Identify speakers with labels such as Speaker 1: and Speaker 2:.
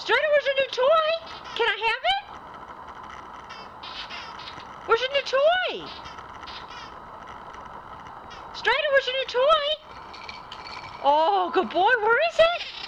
Speaker 1: Strider, where's your new toy? Can I have it? Where's your new toy? Strider, where's your new toy? Oh, good boy. Where is it?